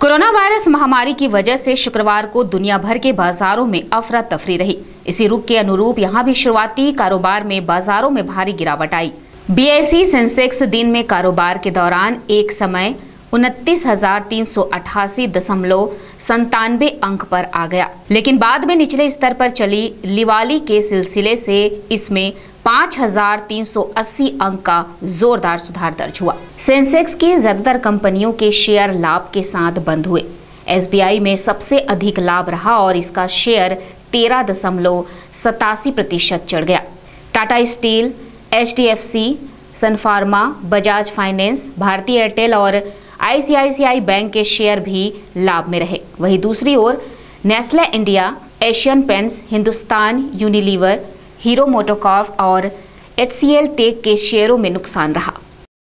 Corona virus महामारी की वजह से शुक्रवार को दुनिया भर के बाजारों में अफरा तफरी रही। इसी रुख के अनुरूप यहाँ भी शुरुआती कारोबार में बाजारों में भारी गिरावट आई। बीएसई सेंसेक्स दिन में कारोबार के दौरान एक समय उनतीस हज़ार तीन सौ अठासी दशमलव संतानवे अंक पर आ गया। लेकिन बाद में निचले स्तर पर चली लिवाली के सिलसिले से इसमें 5,380 अंक का जोरदार सुधार दर्ज हुआ। सेंसेक्स की ज़्यादातर कंपनियों के शेयर लाभ के साथ बंद हुए। एसबीआई में सबसे अधिक लाभ रहा और इसका शेयर तेरह दशमलव सतासी प्रतिशत चढ़ गया। Tata steel H D F C Sun Pharma Bajaj finance भारतीय एयरटेल और आईसीआईसीआई बैंक के शेयर भी लाभ में रहे। वहीं दूसरी ओर Nestle India Asian Paints Hindustan Unilever Hero MotoCorp और एचसीएल टेक के शेयरों में नुकसान रहा।